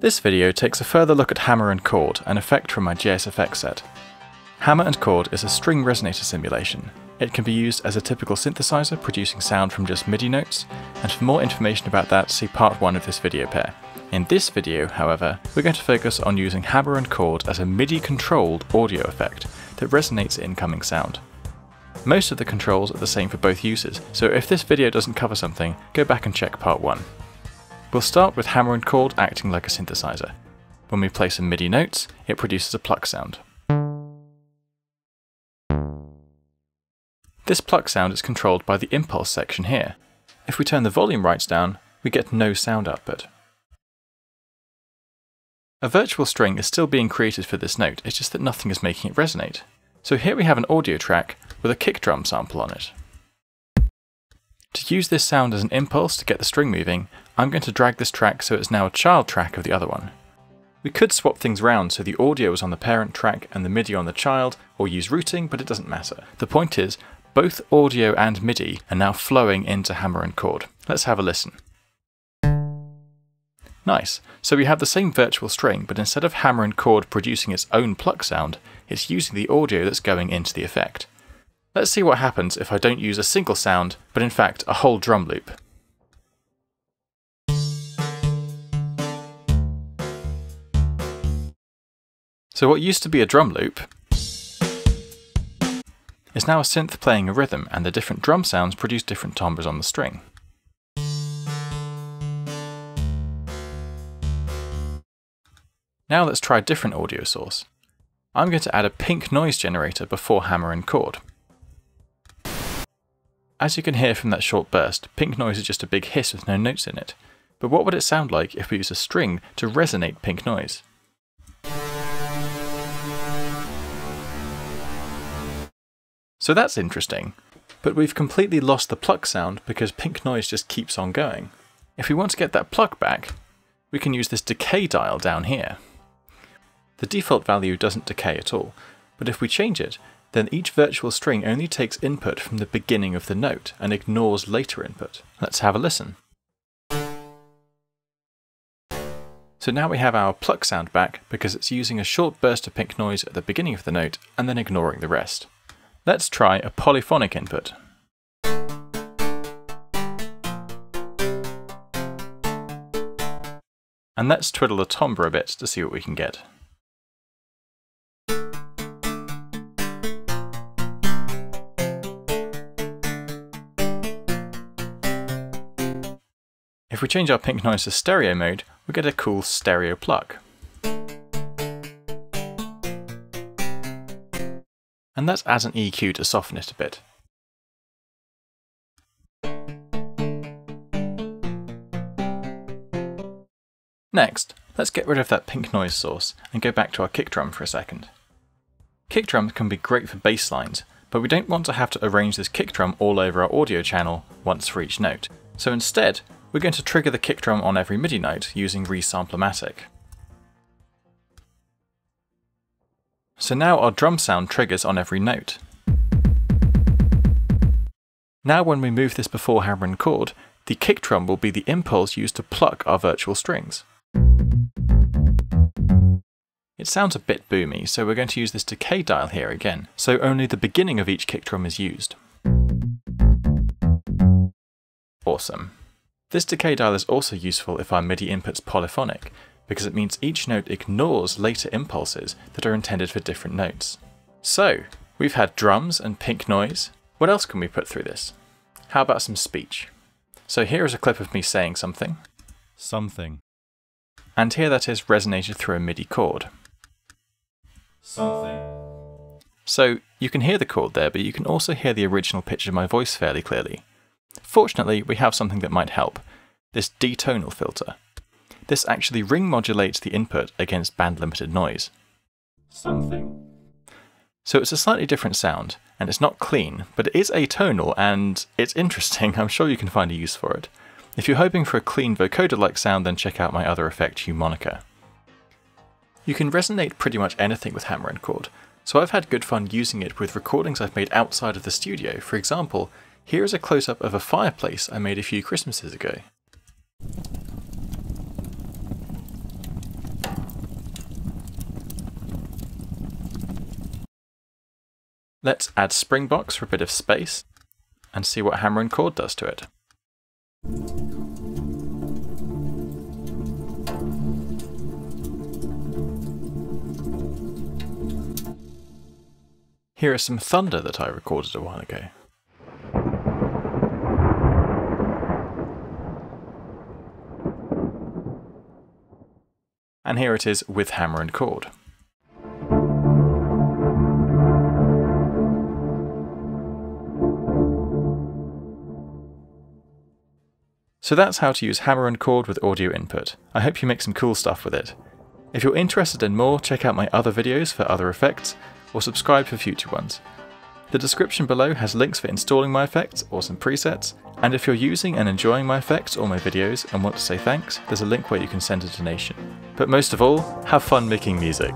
This video takes a further look at hammer and chord, an effect from my JSFX set. Hammer and chord is a string resonator simulation. It can be used as a typical synthesizer producing sound from just MIDI notes, and for more information about that see part 1 of this video pair. In this video, however, we're going to focus on using hammer and chord as a MIDI controlled audio effect that resonates incoming sound. Most of the controls are the same for both uses, so if this video doesn't cover something, go back and check part 1. We'll start with hammer and chord acting like a synthesizer. When we play some MIDI notes, it produces a pluck sound. This pluck sound is controlled by the impulse section here. If we turn the volume right down, we get no sound output. A virtual string is still being created for this note, it's just that nothing is making it resonate. So here we have an audio track with a kick drum sample on it. To use this sound as an impulse to get the string moving, I'm going to drag this track so it's now a child track of the other one. We could swap things round so the audio is on the parent track and the MIDI on the child, or use routing, but it doesn't matter. The point is, both audio and MIDI are now flowing into hammer and chord. Let's have a listen. Nice, so we have the same virtual string, but instead of hammer and chord producing its own pluck sound, it's using the audio that's going into the effect. Let's see what happens if I don't use a single sound, but in fact a whole drum loop. So what used to be a drum loop is now a synth playing a rhythm and the different drum sounds produce different timbres on the string. Now let's try a different audio source. I'm going to add a pink noise generator before hammer and chord. As you can hear from that short burst, pink noise is just a big hiss with no notes in it. But what would it sound like if we use a string to resonate pink noise? So that's interesting. But we've completely lost the pluck sound because pink noise just keeps on going. If we want to get that pluck back, we can use this decay dial down here. The default value doesn't decay at all, but if we change it, then each virtual string only takes input from the beginning of the note and ignores later input. Let's have a listen. So now we have our pluck sound back because it's using a short burst of pink noise at the beginning of the note and then ignoring the rest. Let's try a polyphonic input. And let's twiddle the timbre a bit to see what we can get. If we change our pink noise to stereo mode, we get a cool stereo pluck. And let's add an EQ to soften it a bit. Next, let's get rid of that pink noise source and go back to our kick drum for a second. Kick drums can be great for bass lines, but we don't want to have to arrange this kick drum all over our audio channel once for each note. So instead, we're going to trigger the kick drum on every MIDI note using ReaSamplOmatic. So now our drum sound triggers on every note. Now when we move this before hammer and chord, the kick drum will be the impulse used to pluck our virtual strings. It sounds a bit boomy, so we're going to use this decay dial here again, so only the beginning of each kick drum is used. Awesome. This decay dial is also useful if our MIDI input's polyphonic, because it means each note ignores later impulses that are intended for different notes. So, we've had drums and pink noise. What else can we put through this? How about some speech? So here is a clip of me saying something. Something. And here that is resonated through a MIDI chord. Something. So you can hear the chord there, but you can also hear the original pitch of my voice fairly clearly. Fortunately, we have something that might help this detonal filter. This actually ring modulates the input against band limited noise. Something. So it's a slightly different sound, and it's not clean, but it is atonal and it's interesting. I'm sure you can find a use for it. If you're hoping for a clean vocoder like sound, then check out my other effect, Humonica. You can resonate pretty much anything with hammer and chord, so I've had good fun using it with recordings I've made outside of the studio. For example, here is a close-up of a fireplace I made a few Christmases ago. Let's add Springbox for a bit of space and see what hammer and chord does to it. Here is some thunder that I recorded a while ago. And here it is with hammer and chord. So that's how to use hammer and chord with audio input. I hope you make some cool stuff with it. If you're interested in more, check out my other videos for other effects, or subscribe for future ones. The description below has links for installing my effects or some presets, and if you're using and enjoying my effects or my videos and want to say thanks, there's a link where you can send a donation. But most of all, have fun making music.